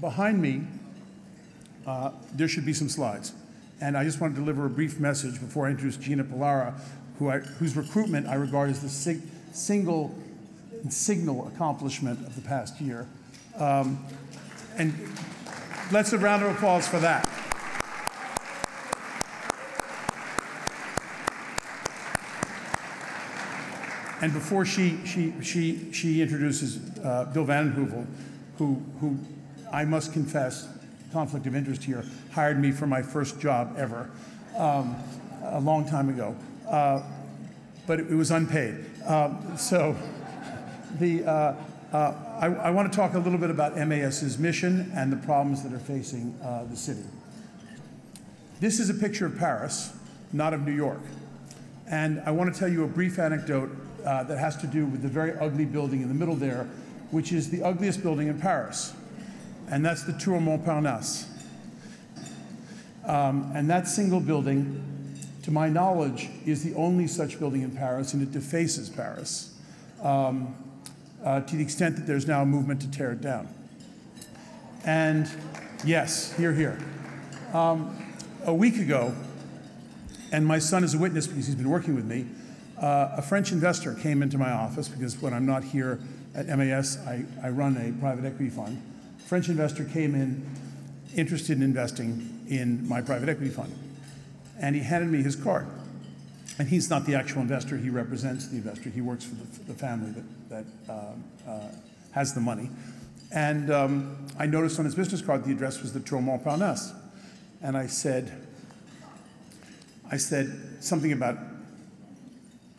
Behind me, uh, there should be some slides. And I just want to deliver a brief message before I introduce Gina Pollara, who I, whose recruitment I regard as the sig- single signal accomplishment of the past year. Um, and let's a round of applause for that. And before she, she, she, she introduces uh, Bill Vanden Heuvel, who, who I must confess, conflict of interest here, hired me for my first job ever um, a long time ago. Uh, but it, it, was unpaid. Um, so the, uh, uh I, I want to talk a little bit about MAS's mission and the problems that are facing uh, the city. This is a picture of Paris, not of New York. And I want to tell you a brief anecdote uh, that has to do with the very ugly building in the middle there, which is the ugliest building in Paris. And that's the Tour Montparnasse. Um, and that single building, to my knowledge, is the only such building in Paris, and it defaces Paris um, uh, to the extent that there's now a movement to tear it down. And yes, here, here. Um, a week ago, and my son is a witness because he's been working with me, uh, a French investor came into my office because when I'm not here at MAS, I, I run a private equity fund. French investor came in interested in investing in my private equity fund. And he handed me his card. And he's not the actual investor, he represents the investor. He works for the, the family that, that uh, uh, has the money. And um, I noticed on his business card the address was the Tour Montparnasse. And I said, I said something about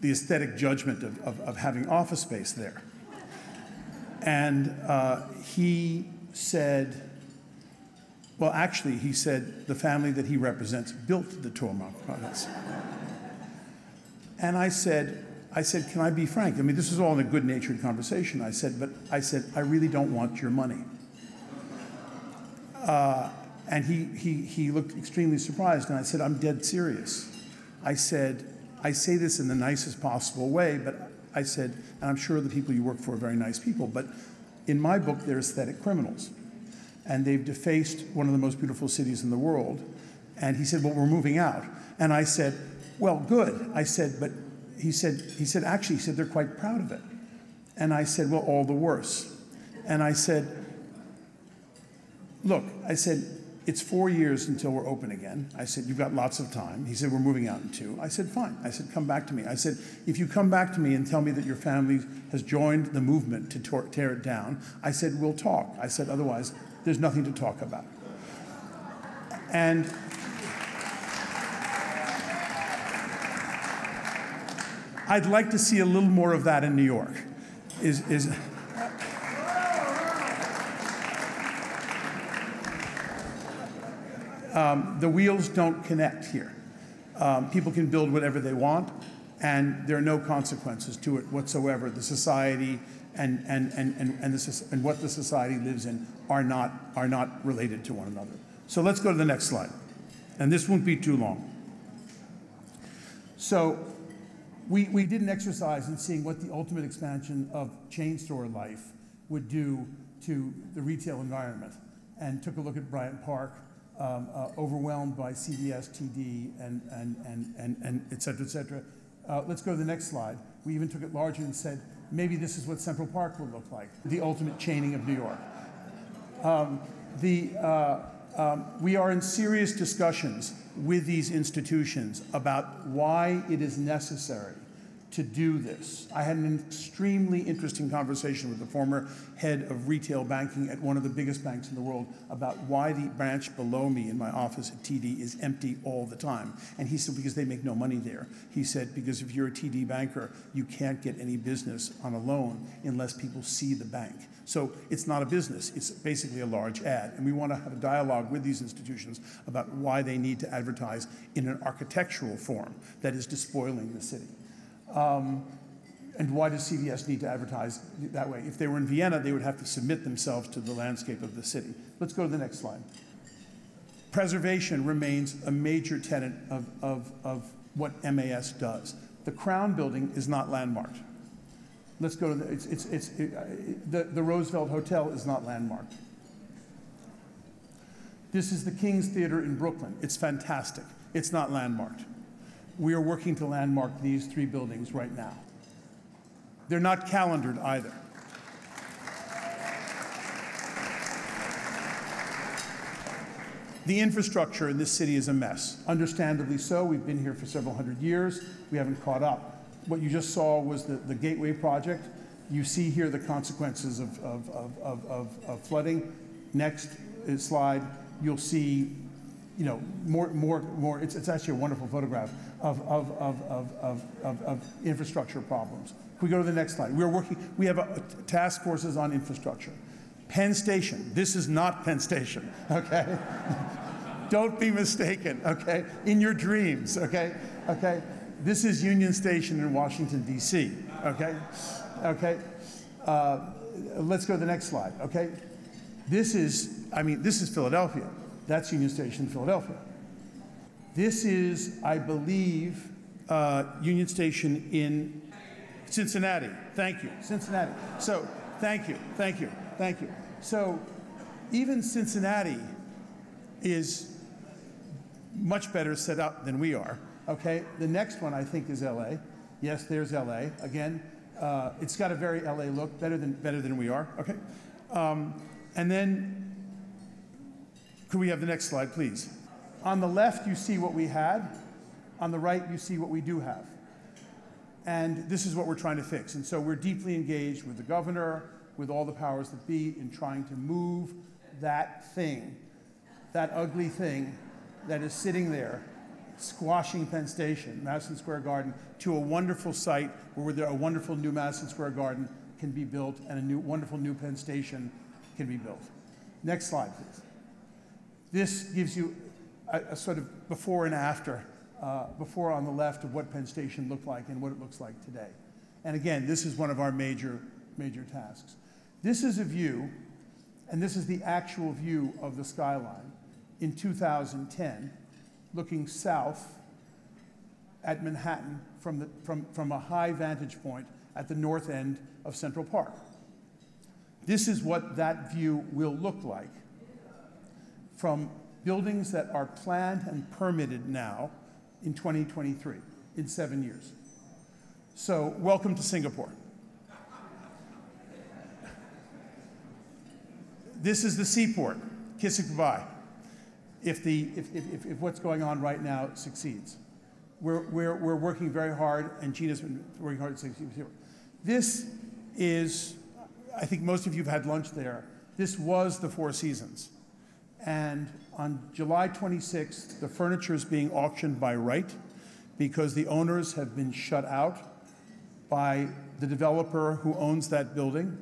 the aesthetic judgment of, of, of having office space there. And uh, he said, well, actually, he said the family that he represents built the Tour Montparnasse. And I said, I said, can I be frank? I mean, this is all in a good-natured conversation. I said, but I said, I really don't want your money. Uh, and he, he, he looked extremely surprised, and I said, I'm dead serious. I said, I say this in the nicest possible way, but I said, and I'm sure the people you work for are very nice people, but in my book, they're aesthetic criminals. And they've defaced one of the most beautiful cities in the world. And he said, Well, we're moving out. And I said, Well, good. I said, But he said, he said, Actually, he said, they're quite proud of it. And I said, Well, all the worse. And I said, Look, I said, it's four years until we're open again. I said, You've got lots of time. He said, We're moving out in two. I said, Fine. I said, Come back to me. I said, If you come back to me and tell me that your family has joined the movement to tear it down, I said, We'll talk. I said, Otherwise, there's nothing to talk about. And I'd like to see a little more of that in New York. Is, is um, the wheels don't connect here. Um, people can build whatever they want, and there are no consequences to it whatsoever. The society and, and, and, and, and, the, and what the society lives in are not, are not related to one another. So let's go to the next slide. And this won't be too long. So we, we did an exercise in seeing what the ultimate expansion of chain store life would do to the retail environment and took a look at Bryant Park um, uh, overwhelmed by CVS, TD, and, and, and, and, and et cetera, et cetera. Uh, let's go to the next slide. We even took it larger and said, maybe this is what Central Park will look like, the ultimate chaining of New York. Um, the, uh, um, we are in serious discussions with these institutions about why it is necessary to do this. I had an extremely interesting conversation with the former head of retail banking at one of the biggest banks in the world about why the branch below me in my office at TD is empty all the time. And he said, because they make no money there. He said, because if you're a TD banker, you can't get any business on a loan unless people see the bank. So it's not a business, it's basically a large ad. And we want to have a dialogue with these institutions about why they need to advertise in an architectural form that is despoiling the city. Um, and why does CVS need to advertise that way? If they were in Vienna, they would have to submit themselves to the landscape of the city. Let's go to the next slide. Preservation remains a major tenet of, of, of what MAS does. The Crown building is not landmarked. Let's go to the, it's, it's, it's, it, uh, the, the Roosevelt Hotel is not landmarked. This is the King's Theater in Brooklyn. It's fantastic. It's not landmarked. We are working to landmark these three buildings right now. They're not calendared either. The infrastructure in this city is a mess. Understandably so. We've been here for several hundred years. We haven't caught up. What you just saw was the, the Gateway project. You see here the consequences of, of, of, of, of flooding. Next uh, slide, you'll see you know, more, more, more, it's, it's actually a wonderful photograph of, of, of, of, of, of, of infrastructure problems. Can we go to the next slide? We're working, we have a, a task forces on infrastructure. Penn Station, this is not Penn Station, okay? Don't be mistaken, okay? In your dreams, okay? Okay? This is Union Station in Washington, D.C., okay? Okay? Uh, let's go to the next slide, okay? This is, I mean, this is Philadelphia. That's Union Station, in Philadelphia. This is, I believe, uh, Union Station in Cincinnati. Thank you, Cincinnati. So, thank you, thank you, thank you. So, even Cincinnati is much better set up than we are. Okay, the next one I think is LA. Yes, there's LA. Again, uh, it's got a very LA look, better than better than we are. Okay, um, and then could we have the next slide, please? On the left, you see what we had. On the right, you see what we do have. And this is what we're trying to fix. And so we're deeply engaged with the governor, with all the powers that be, in trying to move that thing, that ugly thing that is sitting there squashing Penn Station, Madison Square Garden, to a wonderful site where there, a wonderful new Madison Square Garden can be built and a new, wonderful new Penn Station can be built. Next slide, please. This gives you a, a sort of before and after, uh, before on the left of what Penn Station looked like and what it looks like today. And again, this is one of our major, major tasks. This is a view, and this is the actual view of the skyline in 2010, looking south at Manhattan from, the, from, from a high vantage point at the north end of Central Park. This is what that view will look like from buildings that are planned and permitted now in 2023, in seven years. So, welcome to Singapore. This is the seaport. Kiss it goodbye if, the, if, if, if what's going on right now succeeds. We're, we're, we're working very hard, and Gina's been working hard to succeed. This is, I think most of you have had lunch there. This was the Four Seasons. And on July 26th, the furniture is being auctioned by Wright because the owners have been shut out by the developer who owns that building.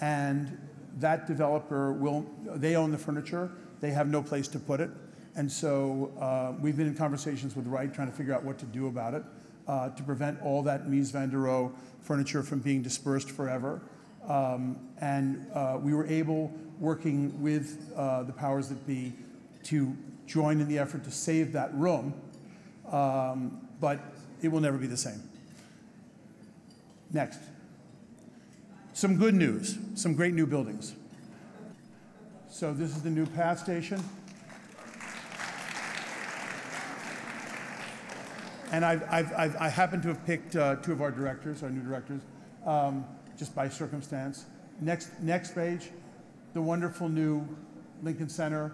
And that developer will, they own the furniture, they have no place to put it. And so uh, we've been in conversations with Wright trying to figure out what to do about it uh, to prevent all that Mies van der Rohe furniture from being dispersed forever. Um, and uh, we were able, working with uh, the powers that be, to join in the effort to save that room. Um, but it will never be the same. Next. Some good news, some great new buildings. So this is the new PATH station. And I've, I've, I've, i happen to have picked uh, two of our directors, our new directors, um, just by circumstance. Next, next page, the wonderful new Lincoln Center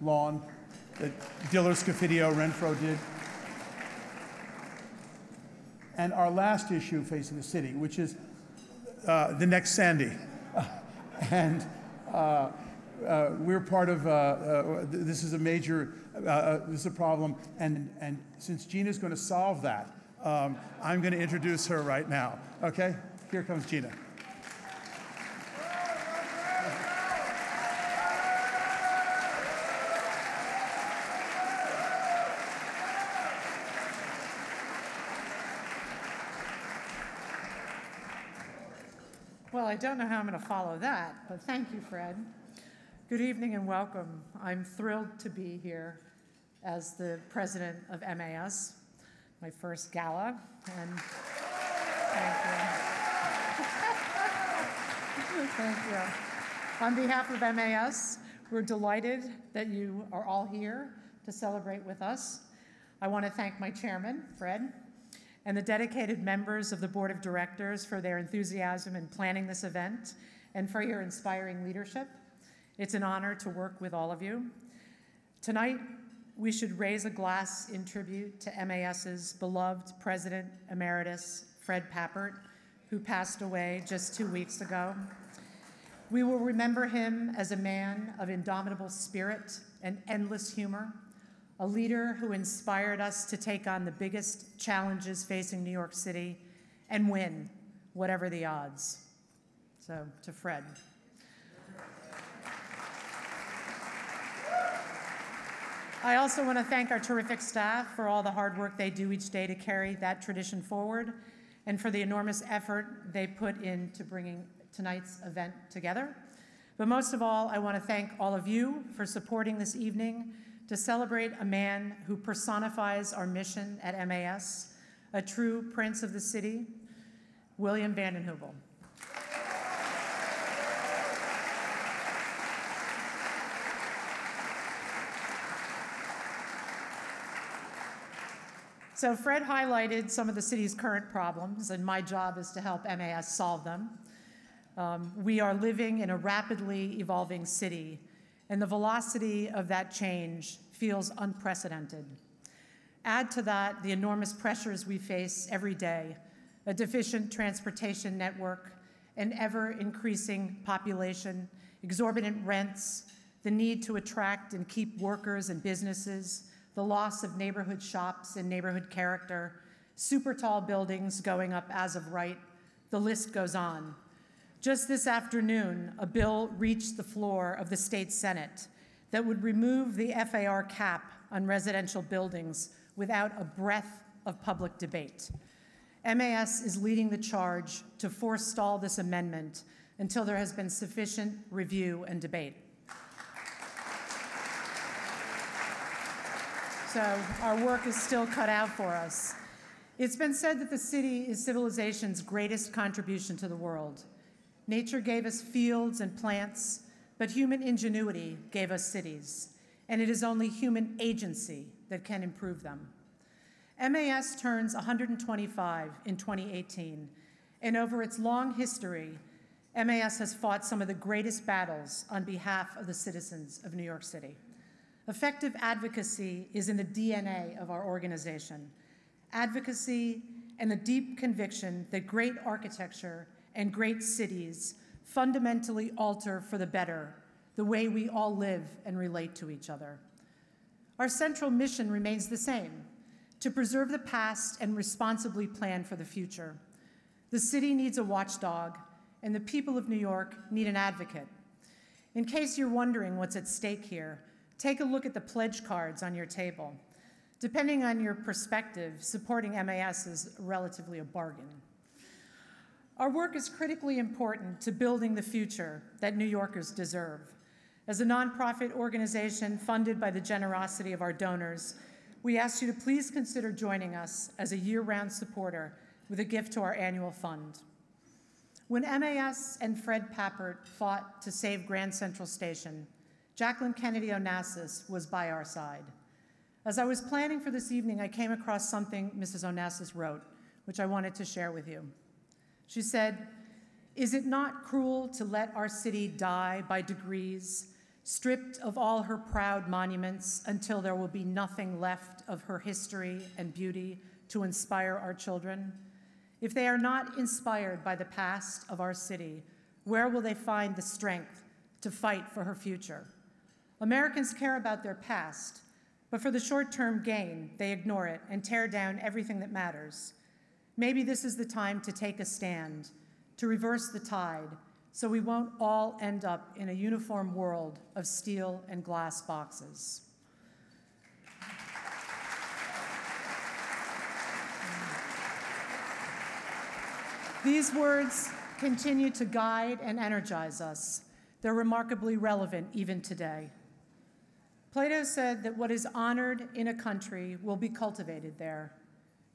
lawn that Diller, Scofidio, Renfro did. And our last issue facing the city, which is uh, the next Sandy. and uh, uh, we're part of, uh, uh, this is a major, uh, this is a problem, and, and since Gina's going to solve that, um, I'm going to introduce her right now. Okay? Here comes Gina. Don't know how I'm going to follow that, but thank you, Fred. Good evening and welcome. I'm thrilled to be here as the president of MAS, my first gala, and thank you. Thank you. On behalf of MAS, we're delighted that you are all here to celebrate with us. I want to thank my chairman, Fred, and the dedicated members of the board of directors for their enthusiasm in planning this event and for your inspiring leadership. It's an honor to work with all of you. Tonight, we should raise a glass in tribute to MAS's beloved President Emeritus, Fred Papert, who passed away just two weeks ago. We will remember him as a man of indomitable spirit and endless humor, a leader who inspired us to take on the biggest challenges facing New York City and win, whatever the odds. So, to Fred. I also want to thank our terrific staff for all the hard work they do each day to carry that tradition forward and for the enormous effort they put into bringing tonight's event together. But most of all, I want to thank all of you for supporting this evening to celebrate a man who personifies our mission at MAS, a true prince of the city, William Vanden Heuvel. So Fred highlighted some of the city's current problems, and my job is to help MAS solve them. Um, we are living in a rapidly evolving city, and the velocity of that change feels unprecedented. Add to that the enormous pressures we face every day, a deficient transportation network, an ever-increasing population, exorbitant rents, the need to attract and keep workers and businesses, the loss of neighborhood shops and neighborhood character, super tall buildings going up as of right, the list goes on. Just this afternoon, a bill reached the floor of the state Senate that would remove the FAR cap on residential buildings without a breath of public debate. MAS is leading the charge to forestall this amendment until there has been sufficient review and debate. So our work is still cut out for us. It's been said that the city is civilization's greatest contribution to the world. Nature gave us fields and plants, but human ingenuity gave us cities, and it is only human agency that can improve them. MAS turns 125 in 2018, and over its long history, MAS has fought some of the greatest battles on behalf of the citizens of New York City. Effective advocacy is in the DNA of our organization. Advocacy and the deep conviction that great architecture and great cities fundamentally alter for the better the way we all live and relate to each other. Our central mission remains the same, to preserve the past and responsibly plan for the future. The city needs a watchdog, and the people of New York need an advocate. In case you're wondering what's at stake here, Take a look at the pledge cards on your table. Depending on your perspective, supporting MAS is relatively a bargain. Our work is critically important to building the future that New Yorkers deserve. As a nonprofit organization funded by the generosity of our donors, we ask you to please consider joining us as a year-round supporter with a gift to our annual fund. When MAS and Fred Papert fought to save Grand Central Station, Jacqueline Kennedy Onassis was by our side. As I was planning for this evening, I came across something Mrs. Onassis wrote, which I wanted to share with you. She said, Is it not cruel to let our city die by degrees, stripped of all her proud monuments until there will be nothing left of her history and beauty to inspire our children? If they are not inspired by the past of our city, where will they find the strength to fight for her future? Americans care about their past, but for the short-term gain, they ignore it and tear down everything that matters. Maybe this is the time to take a stand, to reverse the tide, so we won't all end up in a uniform world of steel and glass boxes. These words continue to guide and energize us. They're remarkably relevant even today. Plato said that what is honored in a country will be cultivated there.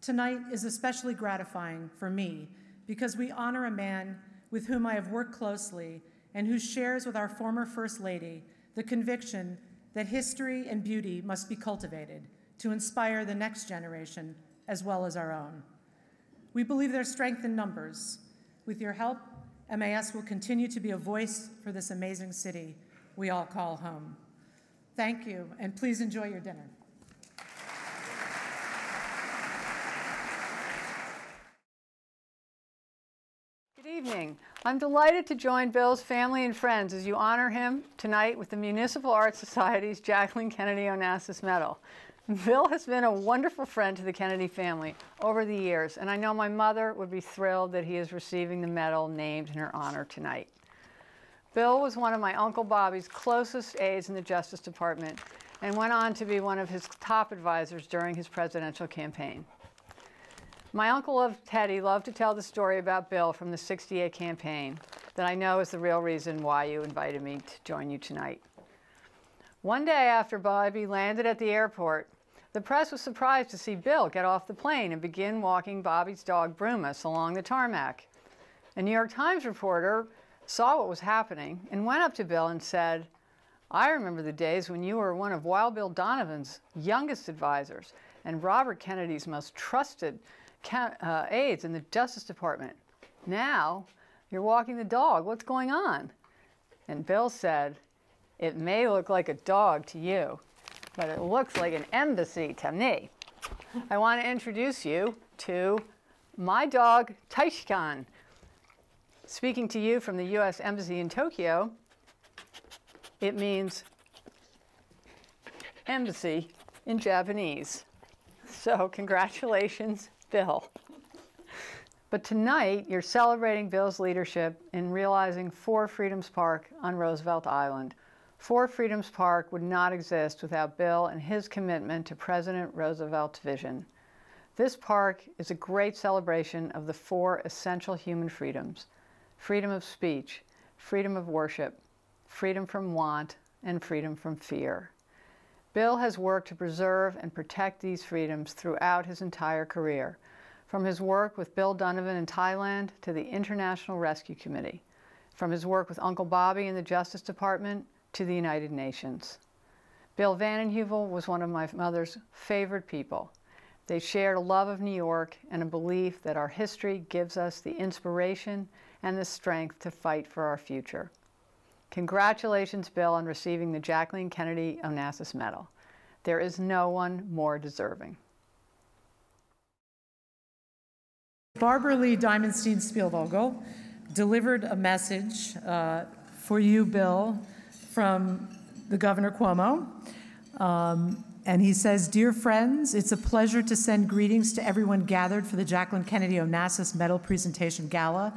Tonight is especially gratifying for me because we honor a man with whom I have worked closely and who shares with our former First Lady the conviction that history and beauty must be cultivated to inspire the next generation as well as our own. We believe there's strength in numbers. With your help, MAS will continue to be a voice for this amazing city we all call home. Thank you, and please enjoy your dinner. Good evening. I'm delighted to join Bill's family and friends as you honor him tonight with the Municipal Art Society's Jacqueline Kennedy Onassis Medal. Bill has been a wonderful friend to the Kennedy family over the years, and I know my mother would be thrilled that he is receiving the medal named in her honor tonight. Bill was one of my Uncle Bobby's closest aides in the Justice Department and went on to be one of his top advisors during his presidential campaign. My uncle of Teddy loved to tell the story about Bill from the 68 campaign that I know is the real reason why you invited me to join you tonight. One day after Bobby landed at the airport, the press was surprised to see Bill get off the plane and begin walking Bobby's dog Brumus along the tarmac. A New York Times reporter saw what was happening and went up to Bill and said, I remember the days when you were one of Wild Bill Donovan's youngest advisors and Robert Kennedy's most trusted uh, aides in the Justice Department. Now you're walking the dog. What's going on? And Bill said, It may look like a dog to you, but it looks like an embassy to me. I want to introduce you to my dog, Taishikan. Speaking to you from the U.S. Embassy in Tokyo, it means embassy in Japanese. So, congratulations Bill. But tonight, you're celebrating Bill's leadership in realizing Four Freedoms Park on Roosevelt Island. Four Freedoms Park would not exist without Bill and his commitment to President Roosevelt's vision. This park is a great celebration of the four essential human freedoms freedom of speech, freedom of worship, freedom from want, and freedom from fear. Bill has worked to preserve and protect these freedoms throughout his entire career, from his work with Bill Donovan in Thailand to the International Rescue Committee, from his work with Uncle Bobby in the Justice Department to the United Nations. Bill Vanden Heuvel was one of my mother's favorite people. They shared a love of New York and a belief that our history gives us the inspiration and the strength to fight for our future. Congratulations, Bill, on receiving the Jacqueline Kennedy Onassis Medal. There is no one more deserving. Barbara Lee Diamondstein Spielvogel delivered a message uh, for you, Bill, from the Governor Cuomo. Um, and he says, Dear friends, it's a pleasure to send greetings to everyone gathered for the Jacqueline Kennedy Onassis Medal Presentation Gala.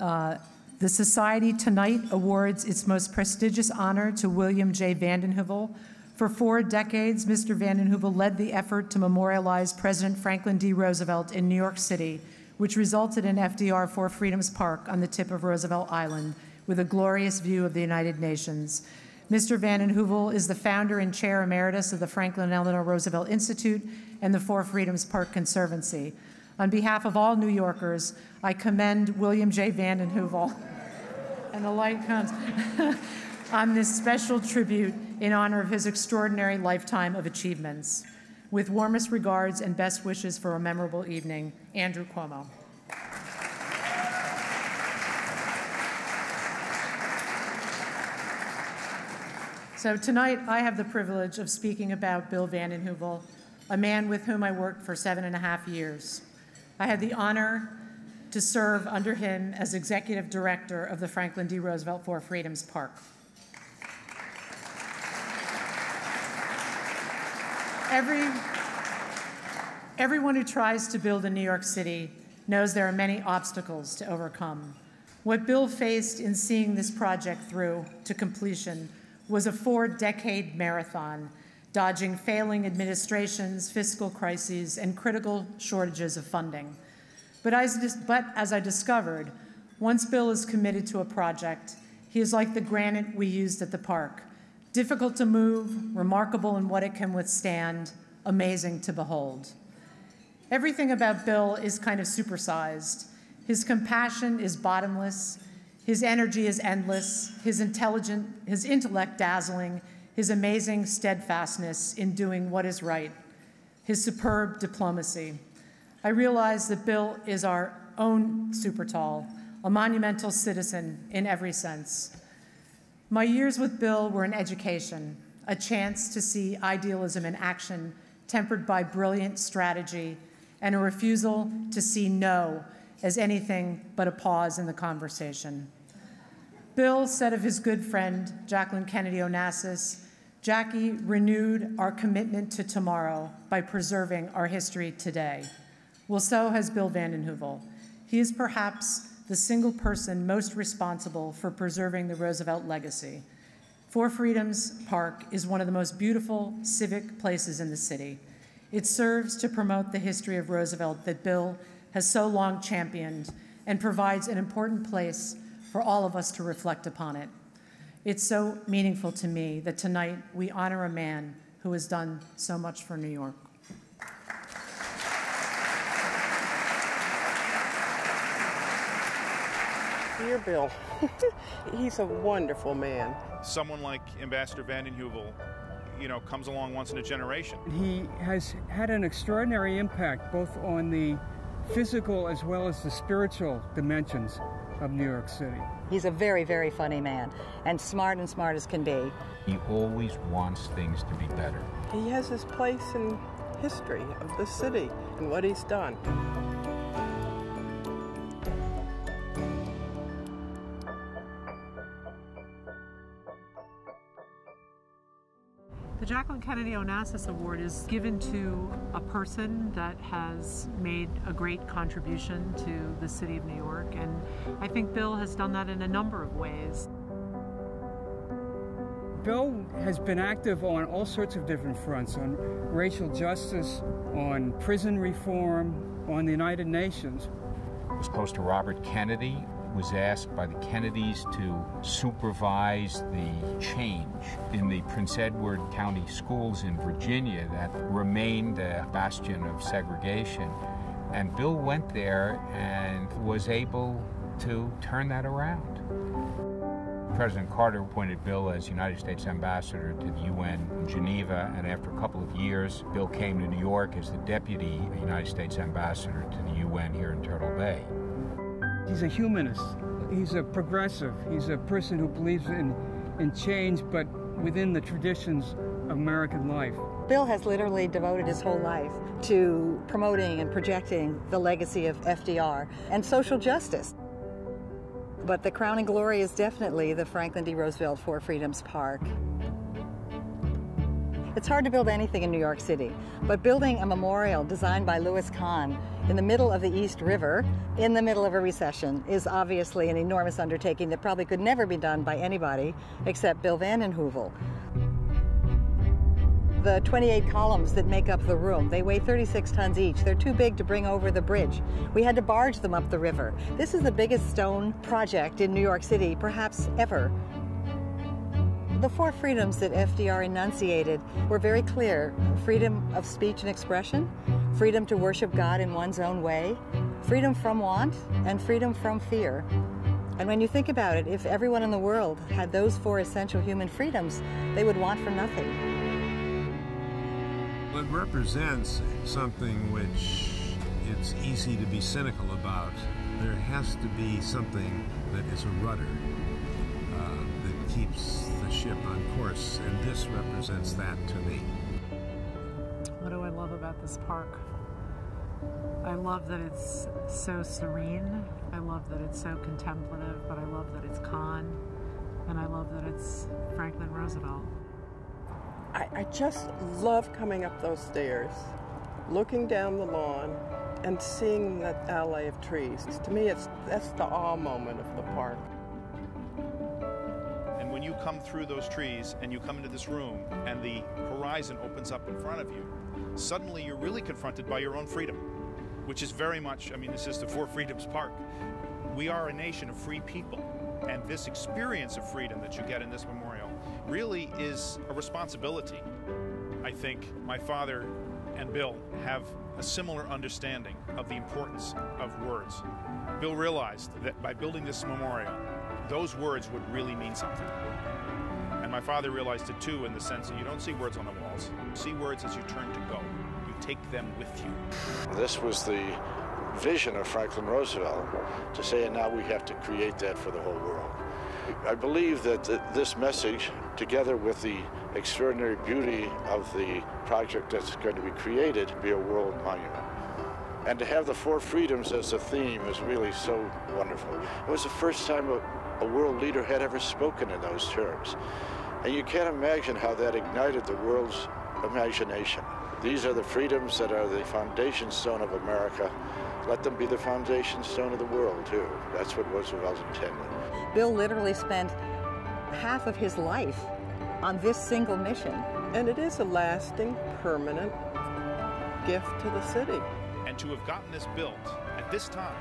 Uh, the Society tonight awards its most prestigious honor to William J. Vanden Heuvel. For four decades, Mr. Vanden Heuvel led the effort to memorialize President Franklin D. Roosevelt in New York City, which resulted in FDR Four Freedoms Park on the tip of Roosevelt Island with a glorious view of the United Nations. Mr. Vanden Heuvel is the founder and chair emeritus of the Franklin Eleanor Roosevelt Institute and the Four Freedoms Park Conservancy. On behalf of all New Yorkers, I commend William J. Vanden Heuvel and the light comes on this special tribute in honor of his extraordinary lifetime of achievements. With warmest regards and best wishes for a memorable evening, Andrew Cuomo. So tonight I have the privilege of speaking about Bill Vanden Heuvel, a man with whom I worked for seven and a half years. I had the honor to serve under him as executive director of the Franklin D. Roosevelt Four Freedoms Park. Every, everyone who tries to build a New York City knows there are many obstacles to overcome. What Bill faced in seeing this project through to completion was a four decade marathon, dodging failing administrations, fiscal crises, and critical shortages of funding. But as, but as I discovered, once Bill is committed to a project, he is like the granite we used at the park difficult to move, remarkable in what it can withstand, amazing to behold. Everything about Bill is kind of supersized. His compassion is bottomless. His energy is endless, his, intelligent, his intellect dazzling, his amazing steadfastness in doing what is right, his superb diplomacy. I realize that Bill is our own super tall, a monumental citizen in every sense. My years with Bill were an education, a chance to see idealism in action tempered by brilliant strategy and a refusal to see no as anything but a pause in the conversation. Bill said of his good friend, Jacqueline Kennedy Onassis, Jackie renewed our commitment to tomorrow by preserving our history today. Well, so has Bill Vanden Heuvel. He is perhaps the single person most responsible for preserving the Roosevelt legacy. Four Freedoms Park is one of the most beautiful civic places in the city. It serves to promote the history of Roosevelt that Bill has so long championed and provides an important place for all of us to reflect upon it. It's so meaningful to me that tonight we honor a man who has done so much for New York. Dear Bill, he's a wonderful man. Someone like Ambassador Vanden Heuvel, you know, comes along once in a generation. He has had an extraordinary impact both on the physical as well as the spiritual dimensions of New York City. He's a very, very funny man and smart and smart as can be. He always wants things to be better. He has his place in history of the city and what he's done. Kennedy Onassis Award is given to a person that has made a great contribution to the city of New York, and I think Bill has done that in a number of ways. Bill has been active on all sorts of different fronts on racial justice, on prison reform, on the United Nations. Was close to Robert Kennedy, was asked by the Kennedys to supervise the change in the Prince Edward County schools in Virginia that remained a bastion of segregation. And Bill went there and was able to turn that around. President Carter appointed Bill as United States ambassador to the UN in Geneva, and after a couple of years, Bill came to New York as the deputy United States ambassador to the UN here in Turtle Bay. He's a humanist. He's a progressive. He's a person who believes in, in change, but within the traditions of American life. Bill has literally devoted his whole life to promoting and projecting the legacy of FDR and social justice. But the crowning glory is definitely the Franklin D. Roosevelt Four Freedoms Park. It's hard to build anything in New York City, but building a memorial designed by Louis Kahn in the middle of the East River, in the middle of a recession, is obviously an enormous undertaking that probably could never be done by anybody except Bill Vanden Heuvel. The 28 columns that make up the room, they weigh 36 tons each. They're too big to bring over the bridge. We had to barge them up the river. This is the biggest stone project in New York City, perhaps ever. The four freedoms that FDR enunciated were very clear freedom of speech and expression, freedom to worship God in one's own way, freedom from want, and freedom from fear. And when you think about it, if everyone in the world had those four essential human freedoms, they would want for nothing. It represents something which it's easy to be cynical about. There has to be something that is a rudder uh, that keeps the ship on course, and this represents that to me. What do I love about this park? I love that it's so serene. I love that it's so contemplative, but I love that it's Kahn, and I love that it's Franklin Roosevelt. I, I just love coming up those stairs, looking down the lawn, and seeing that alley of trees. To me, it's that's the awe moment of the park And when you come through those trees and you come into this room and the horizon opens up in front of you, suddenly you're really confronted by your own freedom, which is very much, I mean, this is the Four Freedoms Park. We are a nation of free people, and this experience of freedom that you get in this memorial really is a responsibility. I think my father and Bill have a similar understanding of the importance of words. Bill realized that by building this memorial, those words would really mean something. And my father realized it too in the sense that you don't see words on the walls. See words as you turn to go. You take them with you. This was the vision of Franklin Roosevelt to say, and now we have to create that for the whole world. I believe that th this message, together with the extraordinary beauty of the project that's going to be created, be a world monument. And to have the four freedoms as a theme is really so wonderful. It was the first time a, a world leader had ever spoken in those terms. And you can't imagine how that ignited the world's imagination. These are the freedoms that are the foundation stone of America. Let them be the foundation stone of the world, too. That's what Roosevelt intended. Bill literally spent half of his life on this single mission. And it is a lasting, permanent gift to the city. And to have gotten this built at this time,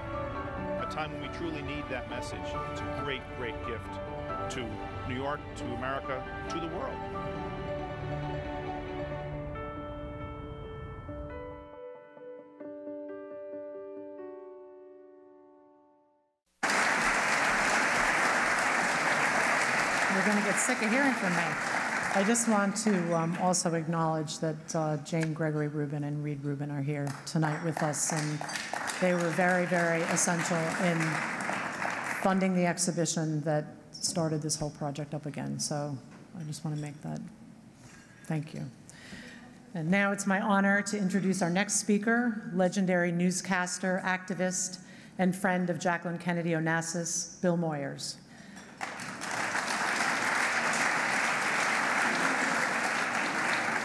a time when we truly need that message, it's a great, great gift to New York, to America, to the world. You're going to get sick of hearing from me. I just want to um, also acknowledge that uh, Jane Gregory Rubin and Reed Rubin are here tonight with us, and they were very, very essential in funding the exhibition that started this whole project up again. So I just want to make that thank you. And now it's my honor to introduce our next speaker, legendary newscaster, activist, and friend of Jacqueline Kennedy Onassis, Bill Moyers.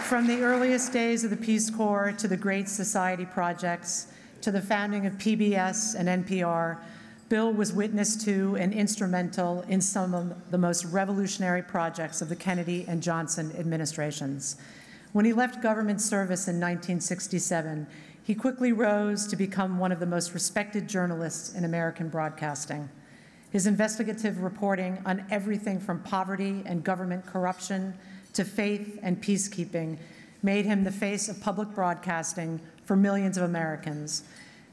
From the earliest days of the Peace Corps to the Great Society projects to the founding of PBS and NPR, Bill was witness to and instrumental in some of the most revolutionary projects of the Kennedy and Johnson administrations. When he left government service in 1967, he quickly rose to become one of the most respected journalists in American broadcasting. His investigative reporting on everything from poverty and government corruption to faith and peacekeeping made him the face of public broadcasting for millions of Americans.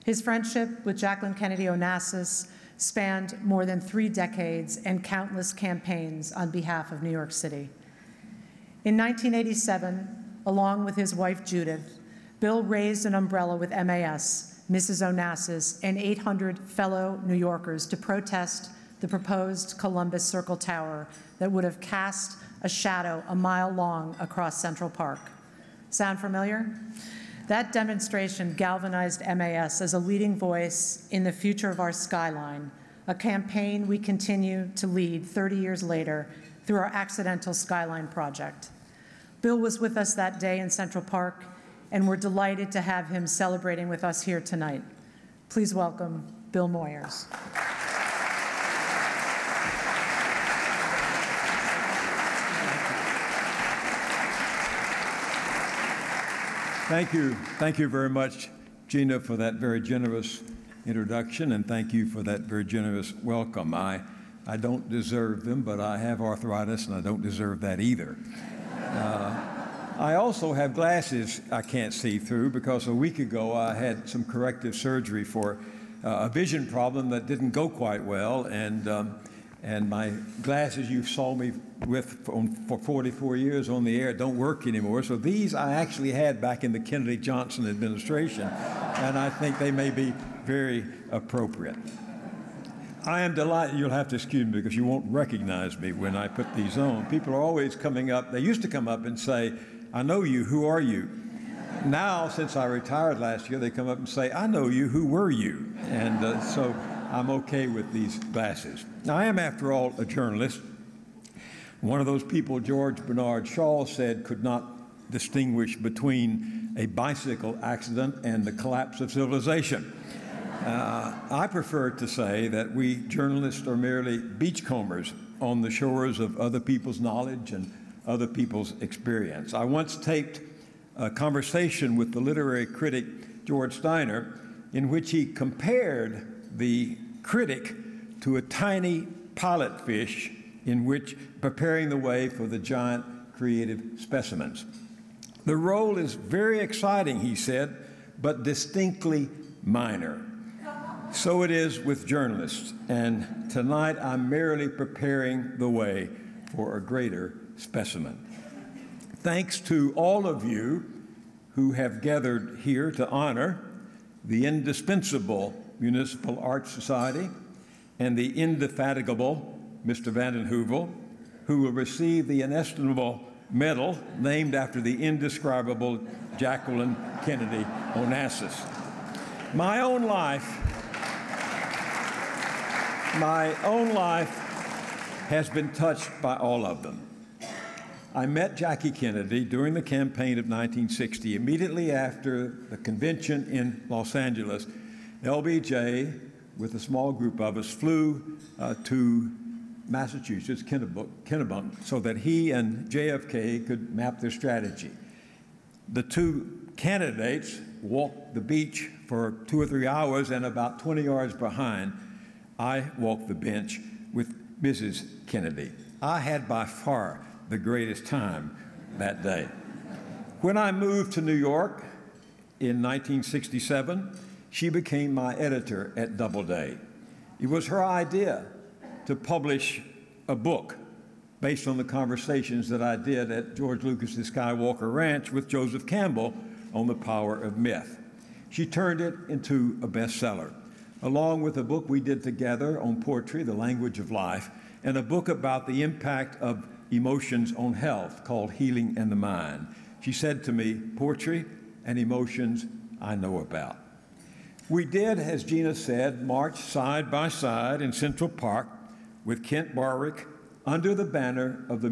His friendship with Jacqueline Kennedy Onassis spanned more than three decades and countless campaigns on behalf of New York City. In 1987, along with his wife Judith, Bill raised an umbrella with MAS, Mrs. Onassis, and 800 fellow New Yorkers to protest the proposed Columbus Circle Tower that would have cast a shadow a mile long across Central Park. Sound familiar? That demonstration galvanized MAS as a leading voice in the future of our skyline, a campaign we continue to lead 30 years later through our Accidental Skyline project. Bill was with us that day in Central Park, and we're delighted to have him celebrating with us here tonight. Please welcome Bill Moyers. Thank you. Thank you very much, Gina, for that very generous introduction, and thank you for that very generous welcome. I, I don't deserve them, but I have arthritis, and I don't deserve that either. Uh, I also have glasses I can't see through because a week ago I had some corrective surgery for uh, a vision problem that didn't go quite well, and um, and my glasses you saw me with for 44 years on the air don't work anymore. So these I actually had back in the Kennedy Johnson administration, and I think they may be very appropriate. I am delighted. You'll have to excuse me because you won't recognize me when I put these on. People are always coming up. They used to come up and say, I know you. Who are you? Now, since I retired last year, they come up and say, I know you. Who were you? And uh, so I'm okay with these glasses. Now, I am, after all, a journalist. One of those people George Bernard Shaw said could not distinguish between a bicycle accident and the collapse of civilization. Uh, I prefer to say that we journalists are merely beachcombers on the shores of other people's knowledge and other people's experience. I once taped a conversation with the literary critic George Steiner in which he compared the critic to a tiny pilot fish in which preparing the way for the giant creative specimens. The role is very exciting, he said, but distinctly minor. So it is with journalists, and tonight I'm merely preparing the way for a greater specimen. Thanks to all of you who have gathered here to honor the indispensable Municipal Arts Society and the indefatigable Mr. Vanden Heuvel, who will receive the inestimable medal named after the indescribable Jacqueline Kennedy Onassis. My own life my own life has been touched by all of them. I met Jackie Kennedy during the campaign of 1960, immediately after the convention in Los Angeles. LBJ, with a small group of us, flew uh, to Massachusetts, Kennebunk, so that he and JFK could map their strategy. The two candidates walked the beach for two or three hours, and about 20 yards behind, I walked the bench with Mrs. Kennedy. I had by far the greatest time that day. When I moved to New York in 1967, she became my editor at Doubleday. It was her idea to publish a book based on the conversations that I did at George Lucas's Skywalker Ranch with Joseph Campbell on the power of myth. She turned it into a bestseller along with a book we did together on poetry, The Language of Life, and a book about the impact of emotions on health called Healing in the Mind. She said to me, Poetry and emotions I know about. We did, as Gina said, march side by side in Central Park with Kent Barwick under the banner of the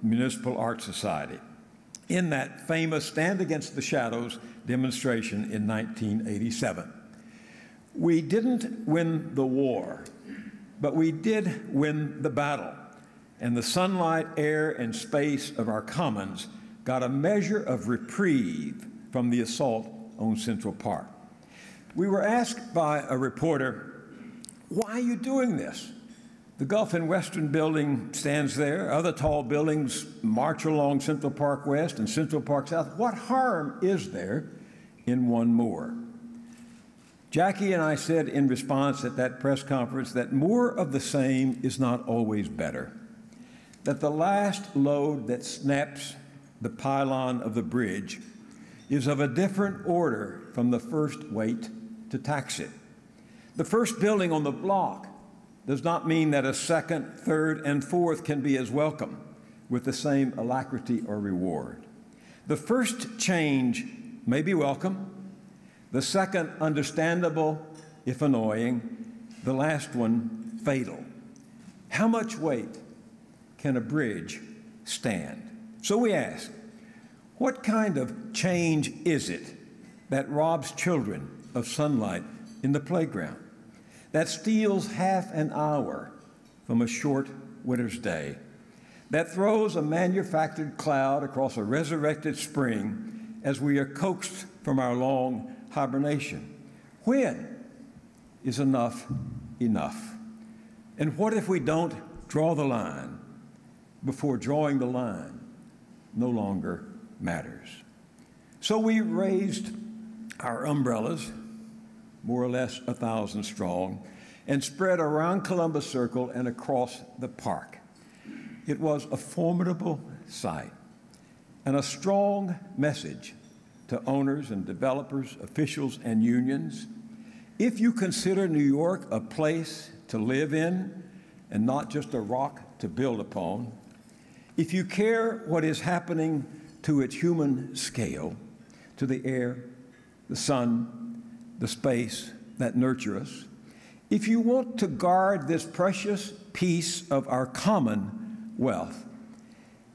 Municipal Art Society in that famous Stand Against the Shadows demonstration in 1987. We didn't win the war, but we did win the battle. And the sunlight, air, and space of our commons got a measure of reprieve from the assault on Central Park. We were asked by a reporter, Why are you doing this? The Gulf and Western building stands there. Other tall buildings march along Central Park West and Central Park South. What harm is there in one more? Jackie and I said in response at that press conference that more of the same is not always better. That the last load that snaps the pylon of the bridge is of a different order from the first weight to tax it. The first building on the block does not mean that a second, third, and fourth can be as welcome with the same alacrity or reward. The first change may be welcome, the second, understandable if annoying. The last one, fatal. How much weight can a bridge stand? So we ask, what kind of change is it that robs children of sunlight in the playground, that steals half an hour from a short winter's day, that throws a manufactured cloud across a resurrected spring as we are coaxed from our long hibernation. When is enough enough? And what if we don't draw the line before drawing the line no longer matters? So we raised our umbrellas, more or less a thousand strong, and spread around Columbus Circle and across the park. It was a formidable sight and a strong message to owners and developers, officials, and unions. If you consider New York a place to live in and not just a rock to build upon, if you care what is happening to its human scale, to the air, the sun, the space that nurture us, if you want to guard this precious piece of our common wealth,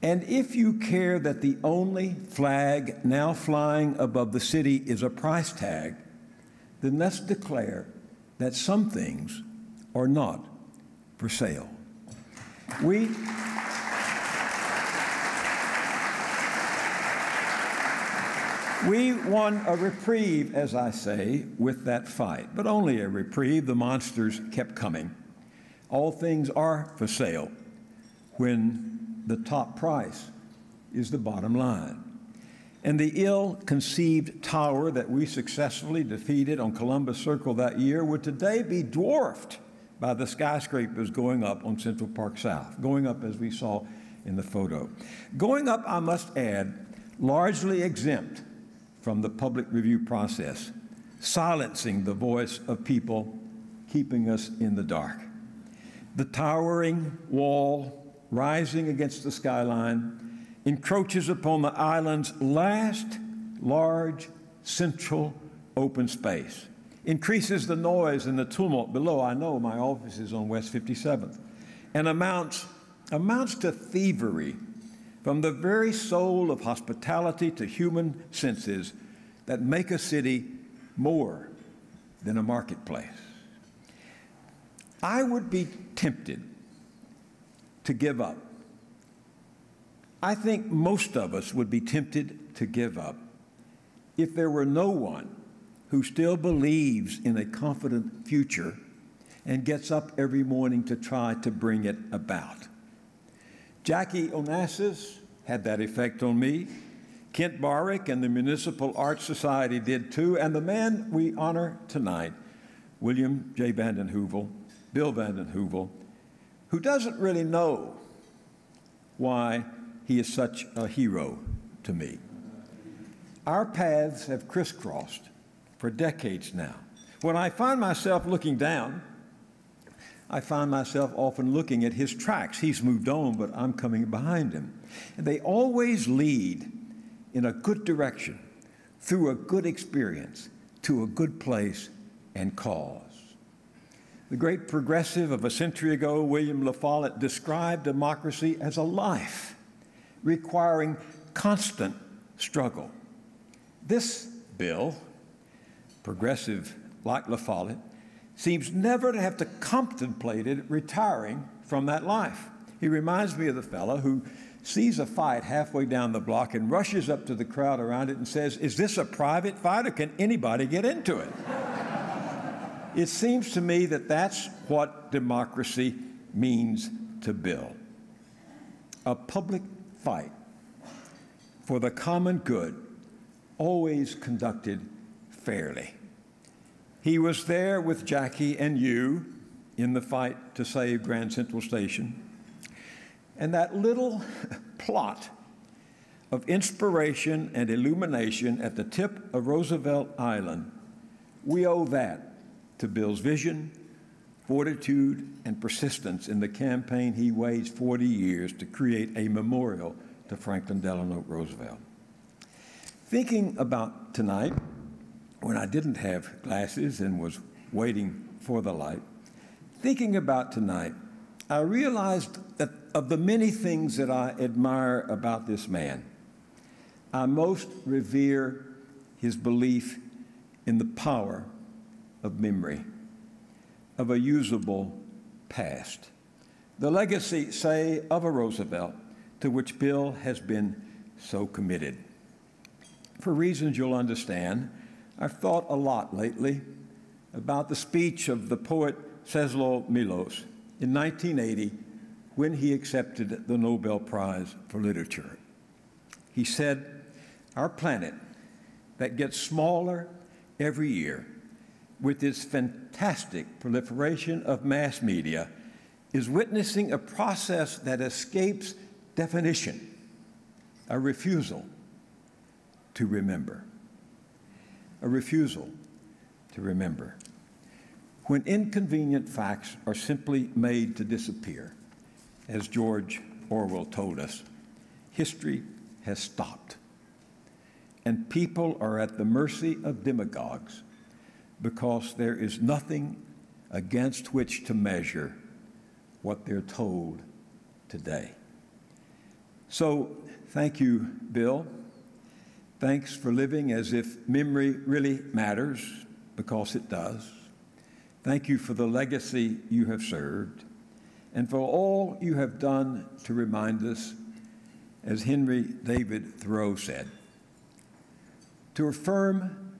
and if you care that the only flag now flying above the city is a price tag, then let's declare that some things are not for sale. We. We won a reprieve, as I say, with that fight, but only a reprieve. The monsters kept coming. All things are for sale when the top price is the bottom line. And the ill conceived tower that we successfully defeated on Columbus Circle that year would today be dwarfed by the skyscrapers going up on Central Park South, going up as we saw in the photo. Going up, I must add, largely exempt from the public review process, silencing the voice of people keeping us in the dark. The towering wall rising against the skyline encroaches upon the island's last large central open space increases the noise and the tumult below. I know my office is on West 57th, and amounts, amounts to thievery from the very soul of hospitality to human senses that make a city more than a marketplace. I would be tempted to give up. I think most of us would be tempted to give up if there were no one who still believes in a confident future and gets up every morning to try to bring it about. Jackie Onassis had that effect on me. Kent Barwick and the Municipal Art Society did too, and the man we honor tonight, William J. Vanden Heuvel, Bill Vanden Heuvel, who doesn't really know why he is such a hero to me. Our paths have crisscrossed for decades now. When I find myself looking down, I find myself often looking at his tracks. He's moved on, but I'm coming behind him. And they always lead in a good direction, through a good experience, to a good place and cause. The great progressive of a century ago, William La Follette, described democracy as a life requiring constant struggle. This bill progressive like La Follette, seems never to have to contemplated retiring from that life. He reminds me of the fellow who sees a fight halfway down the block and rushes up to the crowd around it and says, Is this a private fight or can anybody get into it? it seems to me that that's what democracy means to Bill a public fight for the common good, always conducted fairly. He was there with Jackie and you in the fight to save Grand Central Station. And that little plot of inspiration and illumination at the tip of Roosevelt Island, we owe that to Bill's vision, fortitude, and persistence in the campaign he waged 40 years to create a memorial to Franklin Delano Roosevelt. Thinking about tonight, when I didn't have glasses and was waiting for the light, thinking about tonight, I realized that of the many things that I admire about this man, I most revere his belief in the power of memory, of a usable past. The legacy, say, of a Roosevelt to which Bill has been so committed. For reasons you'll understand, I've thought a lot lately about the speech of the poet Czesław Miłosz in 1980 when he accepted the Nobel Prize for Literature. He said, Our planet that gets smaller every year with its fantastic proliferation of mass media is witnessing a process that escapes definition, a refusal to remember a refusal to remember. When inconvenient facts are simply made to disappear, as George Orwell told us, history has stopped. And people are at the mercy of demagogues because there is nothing against which to measure what they're told today. So, thank you, Bill. Thanks for living as if memory really matters, because it does. Thank you for the legacy you have served and for all you have done to remind us, as Henry David Thoreau said, to affirm,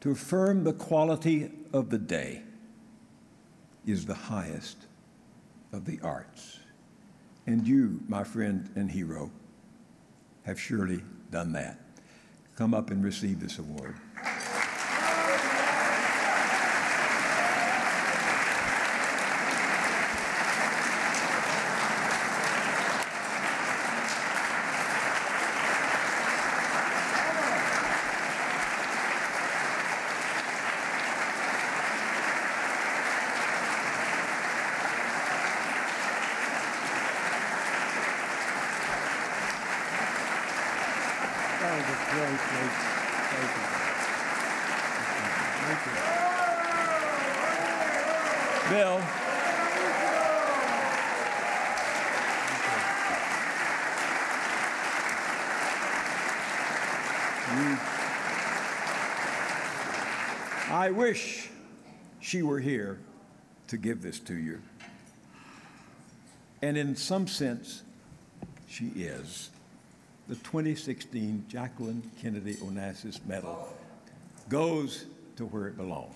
to affirm the quality of the day is the highest of the arts. And you, my friend and hero, have surely done that. Come up and receive this award. Great, great, thank you. Thank you. Bill. Mm. I wish she were here to give this to you. And in some sense, she is. The 2016 Jacqueline Kennedy Onassis Medal goes to where it belongs.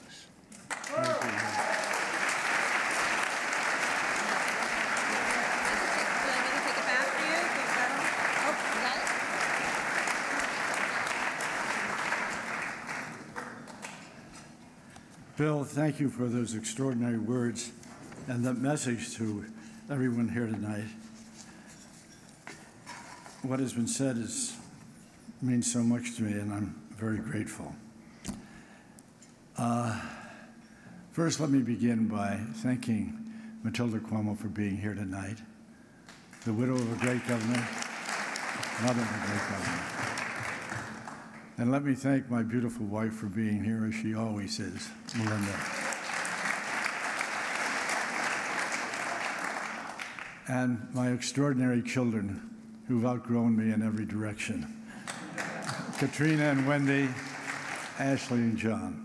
Bill, thank you for those extraordinary words and that message to everyone here tonight. What has been said is, means so much to me, and I'm very grateful. Uh, first, let me begin by thanking Matilda Cuomo for being here tonight, the widow of a great governor, mother of a great governor. And let me thank my beautiful wife for being here, as she always is, Melinda. And my extraordinary children who've outgrown me in every direction Katrina and Wendy, Ashley and John.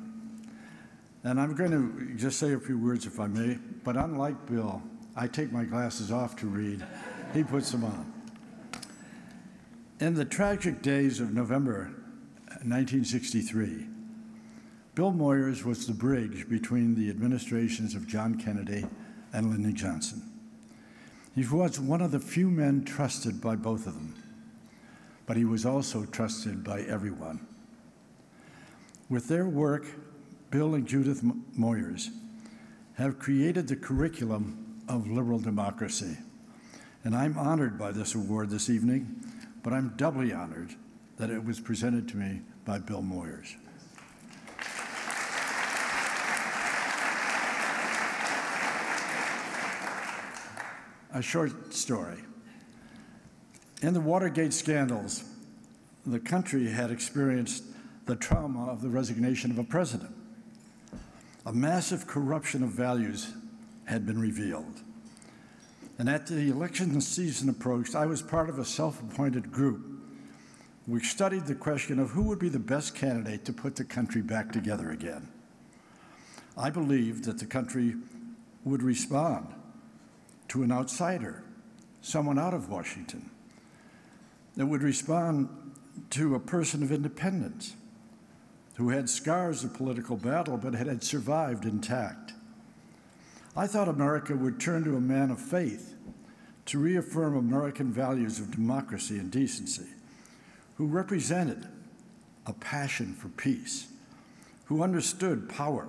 And I'm going to just say a few words, if I may, but unlike Bill, I take my glasses off to read, he puts them on. In the tragic days of November uh, 1963, Bill Moyers was the bridge between the administrations of John Kennedy and Lyndon Johnson. He was one of the few men trusted by both of them, but he was also trusted by everyone. With their work, Bill and Judith Moyers have created the curriculum of liberal democracy. And I'm honored by this award this evening, but I'm doubly honored that it was presented to me by Bill Moyers. A short story. In the Watergate scandals, the country had experienced the trauma of the resignation of a president. A massive corruption of values had been revealed. And at the election season approached, I was part of a self appointed group which studied the question of who would be the best candidate to put the country back together again. I believed that the country would respond to an outsider, someone out of Washington, that would respond to a person of independence who had scars of political battle but had survived intact. I thought America would turn to a man of faith to reaffirm American values of democracy and decency, who represented a passion for peace, who understood power,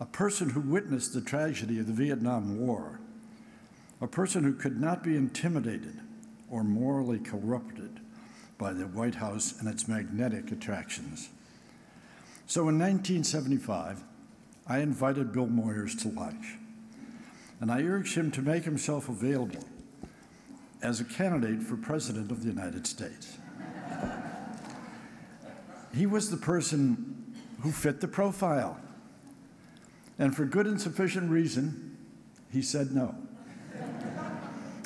a person who witnessed the tragedy of the Vietnam War, a person who could not be intimidated or morally corrupted by the White House and its magnetic attractions. So in 1975, I invited Bill Moyers to lunch, and I urged him to make himself available as a candidate for President of the United States. he was the person who fit the profile, and for good and sufficient reason, he said no.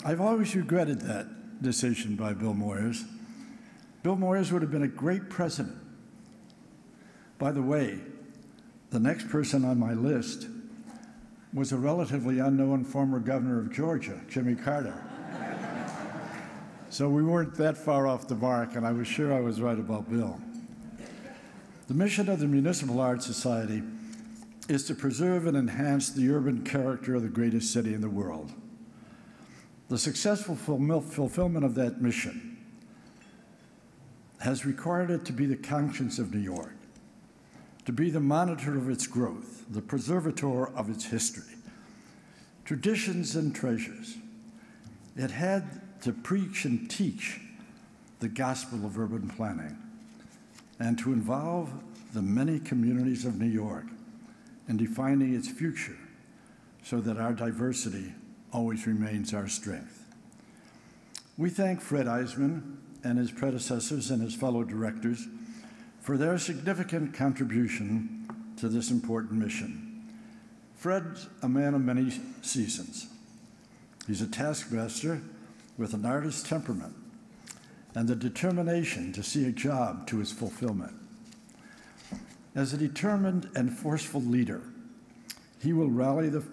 I've always regretted that decision by Bill Moyers. Bill Moyers would have been a great president. By the way, the next person on my list was a relatively unknown former governor of Georgia, Jimmy Carter. so we weren't that far off the mark, and I was sure I was right about Bill. The mission of the Municipal Art Society is to preserve and enhance the urban character of the greatest city in the world. The successful fulfillment of that mission has required it to be the conscience of New York, to be the monitor of its growth, the preservator of its history, traditions and treasures. It had to preach and teach the gospel of urban planning and to involve the many communities of New York in defining its future so that our diversity always remains our strength. We thank Fred Iseman and his predecessors and his fellow directors for their significant contribution to this important mission. Fred's a man of many seasons. He's a taskmaster with an artist's temperament and the determination to see a job to its fulfillment. As a determined and forceful leader, he will rally the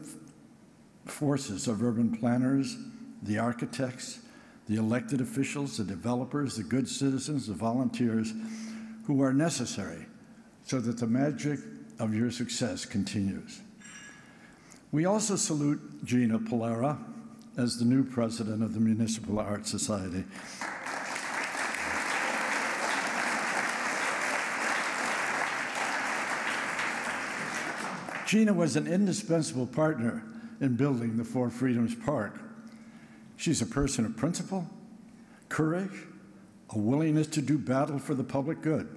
forces of urban planners, the architects, the elected officials, the developers, the good citizens, the volunteers who are necessary so that the magic of your success continues. We also salute Gina Pollara as the new president of the Municipal Art Society. Gina was an indispensable partner in building the Four Freedoms Park. She's a person of principle, courage, a willingness to do battle for the public good.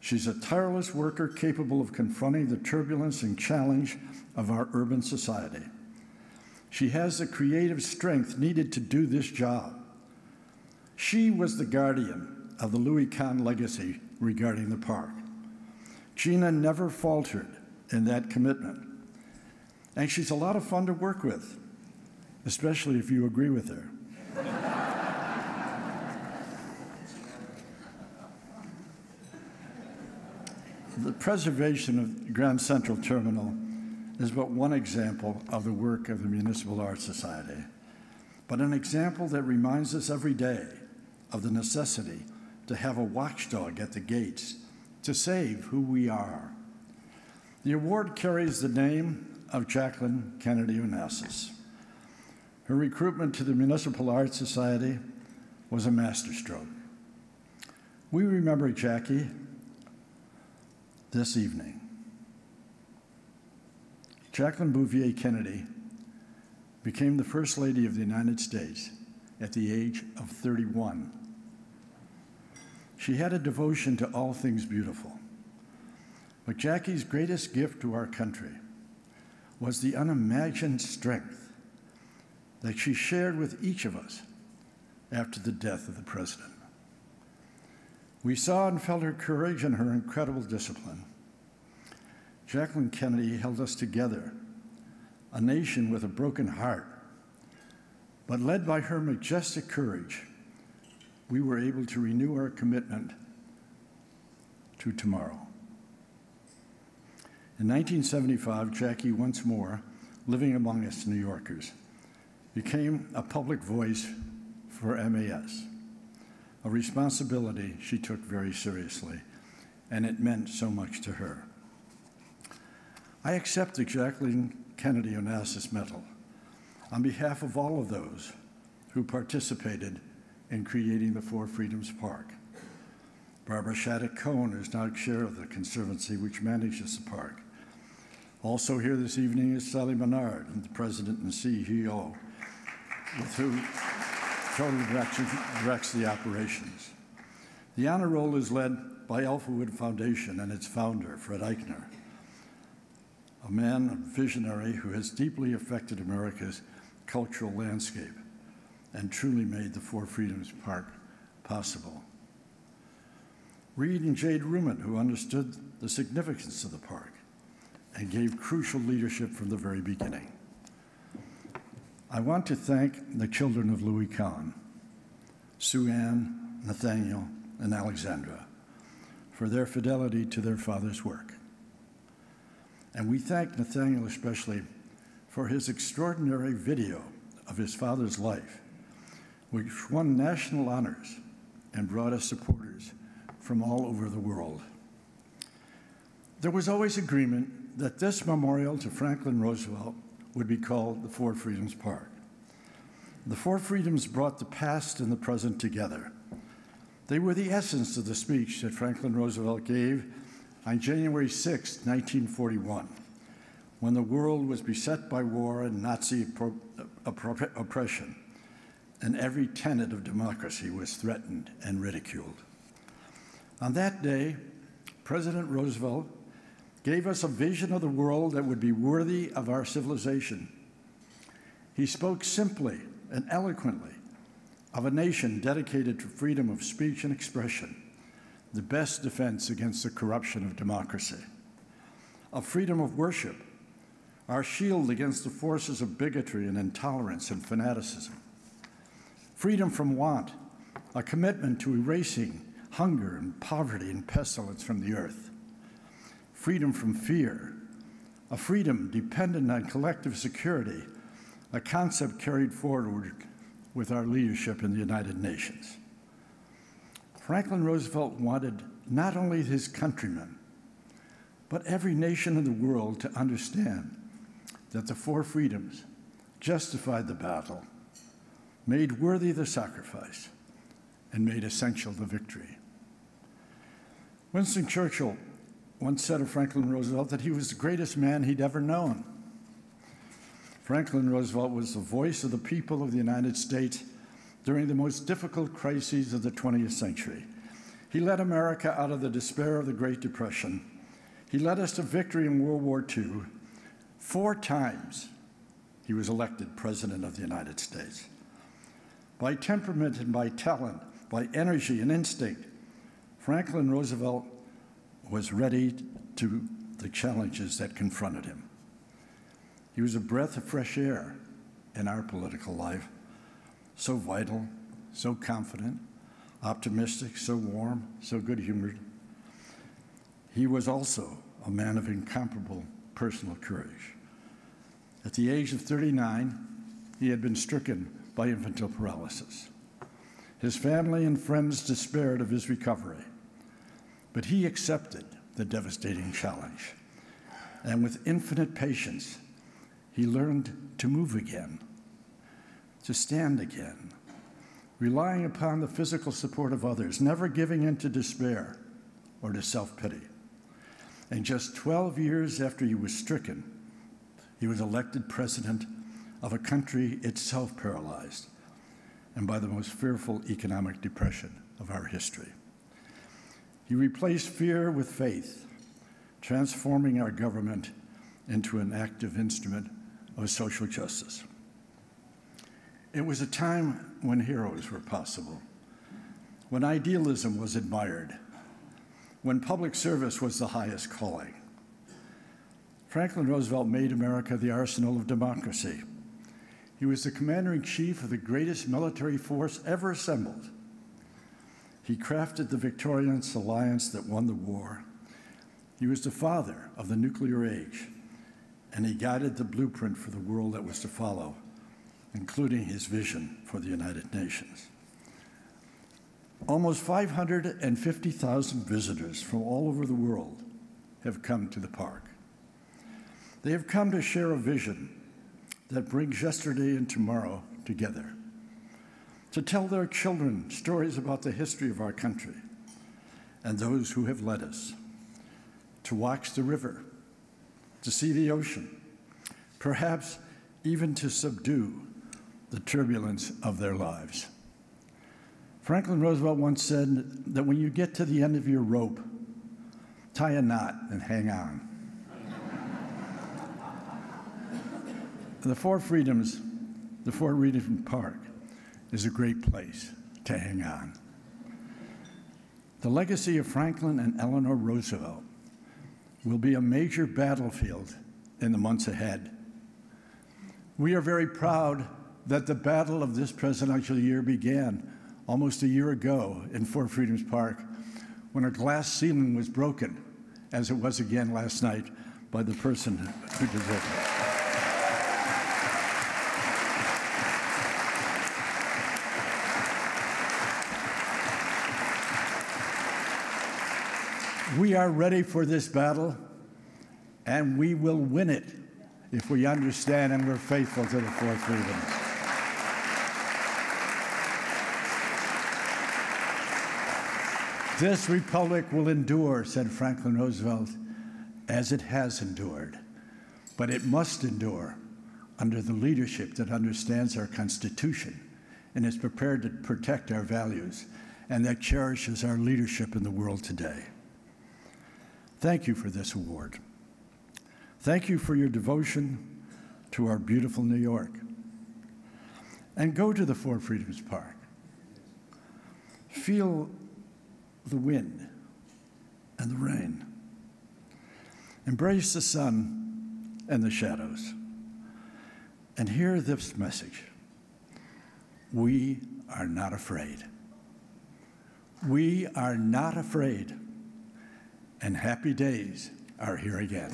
She's a tireless worker capable of confronting the turbulence and challenge of our urban society. She has the creative strength needed to do this job. She was the guardian of the Louis Kahn legacy regarding the park. Gina never faltered in that commitment. And she's a lot of fun to work with, especially if you agree with her. the preservation of Grand Central Terminal is but one example of the work of the Municipal Art Society, but an example that reminds us every day of the necessity to have a watchdog at the gates to save who we are. The award carries the name of Jacqueline Kennedy Onassis. Her recruitment to the Municipal Art Society was a masterstroke. We remember Jackie this evening. Jacqueline Bouvier Kennedy became the First Lady of the United States at the age of 31. She had a devotion to all things beautiful. But Jackie's greatest gift to our country was the unimagined strength that she shared with each of us after the death of the president. We saw and felt her courage and her incredible discipline. Jacqueline Kennedy held us together, a nation with a broken heart. But led by her majestic courage, we were able to renew our commitment to tomorrow. In 1975, Jackie, once more living among us New Yorkers, became a public voice for MAS, a responsibility she took very seriously, and it meant so much to her. I accept the Jacqueline Kennedy Onassis Medal on behalf of all of those who participated in creating the Four Freedoms Park. Barbara Shattuck Kohn is now chair of the Conservancy which manages the park. Also here this evening is Sally Minard, the president and CEO, with whom totally directs, the operations. The honor roll is led by Alphawood Foundation and its founder, Fred Eychaner a man, a visionary who has deeply affected America's cultural landscape and truly made the Four Freedoms Park possible. Reed and Jade Ruman, who understood the significance of the park and gave crucial leadership from the very beginning. I want to thank the children of Louis Kahn, Sue Ann, Nathaniel, and Alexandra, for their fidelity to their father's work. And we thank Nathaniel especially for his extraordinary video of his father's life, which won national honors and brought us supporters from all over the world. There was always agreement that this memorial to Franklin Roosevelt would be called the Four Freedoms Park. The Four Freedoms brought the past and the present together. They were the essence of the speech that Franklin Roosevelt gave on January 6, 1941, when the world was beset by war and Nazi oppression, and every tenet of democracy was threatened and ridiculed. On that day, President Roosevelt gave us a vision of the world that would be worthy of our civilization. He spoke simply and eloquently of a nation dedicated to freedom of speech and expression, the best defense against the corruption of democracy, of freedom of worship, our shield against the forces of bigotry and intolerance and fanaticism, freedom from want, a commitment to erasing hunger and poverty and pestilence from the earth, freedom from fear, a freedom dependent on collective security, a concept carried forward with our leadership in the United Nations. Franklin Roosevelt wanted not only his countrymen, but every nation in the world to understand that the four freedoms justified the battle, made worthy the sacrifice, and made essential the victory. Winston Churchill once said of Franklin Roosevelt that he was the greatest man he'd ever known. Franklin Roosevelt was the voice of the people of the United States during the most difficult crises of the 20th century. He led America out of the despair of the Great Depression. He led us to victory in World War II. Four times he was elected President of the United States. By temperament and by talent, by energy and instinct, Franklin Roosevelt was ready to the challenges that confronted him. He was a breath of fresh air in our political life, so vital, so confident, optimistic, so warm, so good humored. He was also a man of incomparable personal courage. At the age of 39, he had been stricken by infantile paralysis. His family and friends despaired of his recovery, but he accepted the devastating challenge. And with infinite patience, he learned to move again, to stand again, relying upon the physical support of others, never giving in to despair or to self pity. And just 12 years after he was stricken, he was elected president of a country itself paralyzed and by the most fearful economic depression of our history. He replaced fear with faith, transforming our government into an active instrument of social justice. It was a time when heroes were possible, when idealism was admired, when public service was the highest calling. Franklin Roosevelt made America the arsenal of democracy. He was the commander in chief of the greatest military force ever assembled. He crafted the victorious alliance that won the war. He was the father of the nuclear age, and he guided the blueprint for the world that was to follow including his vision for the United Nations. Almost 550,000 visitors from all over the world have come to the park. They have come to share a vision that brings yesterday and tomorrow together, to tell their children stories about the history of our country and those who have led us, to watch the river, to see the ocean, perhaps even to subdue the turbulence of their lives. Franklin Roosevelt once said that when you get to the end of your rope, tie a knot and hang on. the Four Freedoms, the Fort Freedom Park, is a great place to hang on. The legacy of Franklin and Eleanor Roosevelt will be a major battlefield in the months ahead. We are very proud that the battle of this presidential year began almost a year ago in Four Freedoms Park when a glass ceiling was broken, as it was again last night by the person who deserved it. We are ready for this battle, and we will win it if we understand and we're faithful to the four freedoms. This republic will endure, said Franklin Roosevelt, as it has endured. But it must endure under the leadership that understands our Constitution and is prepared to protect our values and that cherishes our leadership in the world today. Thank you for this award. Thank you for your devotion to our beautiful New York. And go to the Four Freedoms Park. Feel the wind and the rain. Embrace the sun and the shadows. And hear this message We are not afraid. We are not afraid and happy days are here again.